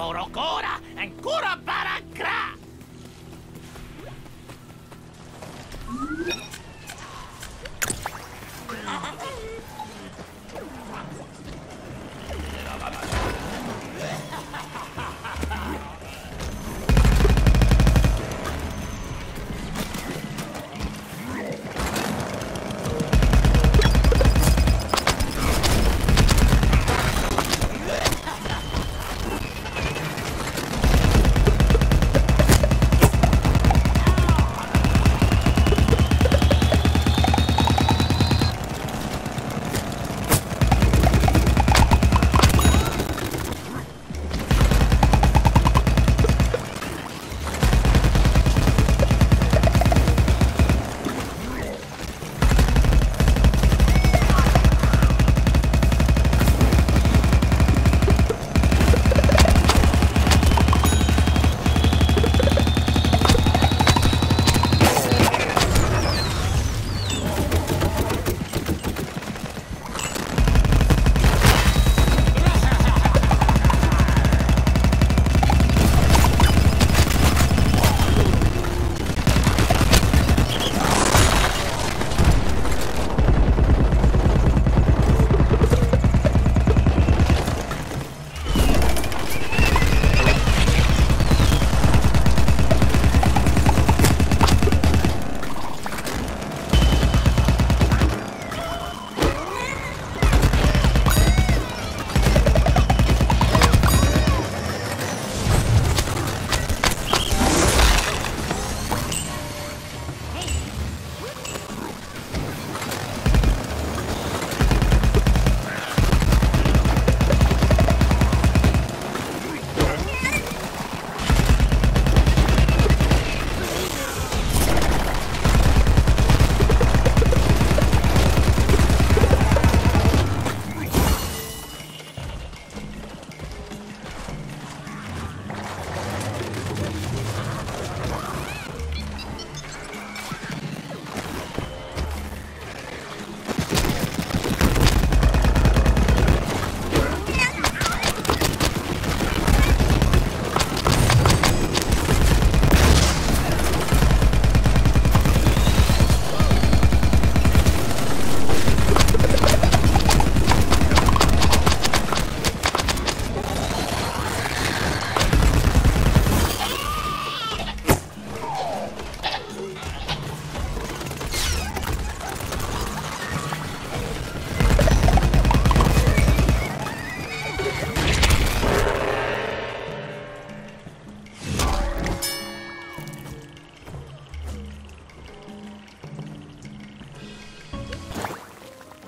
Kaborokora,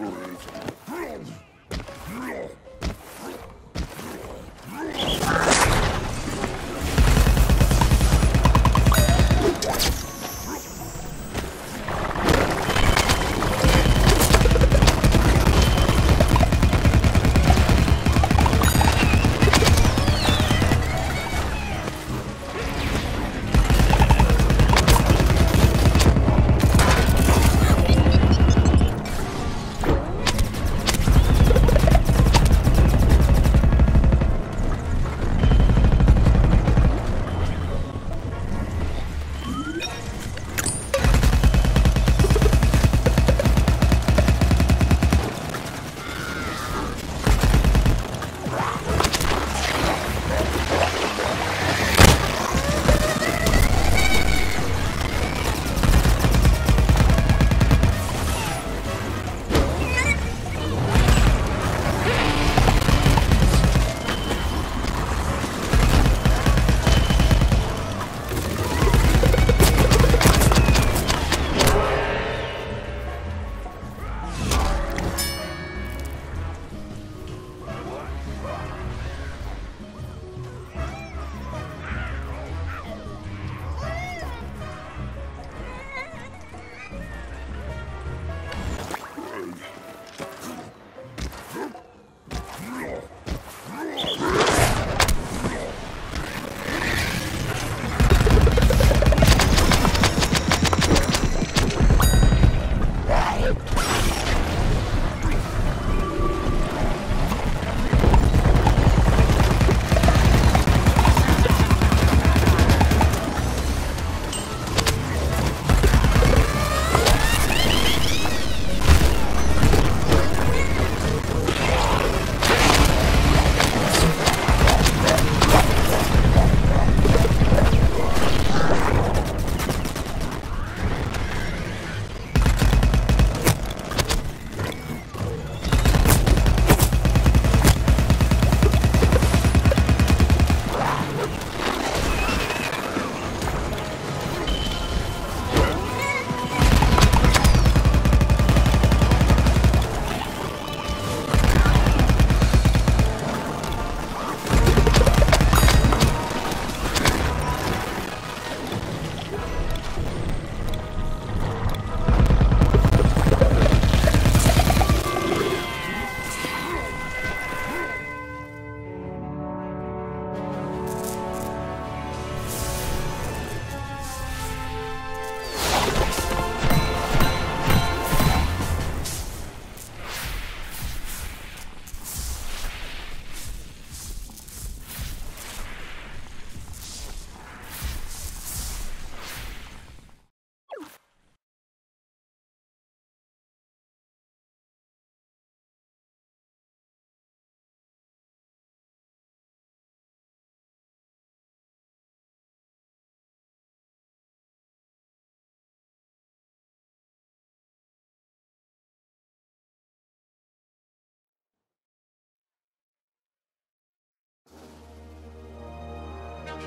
Great.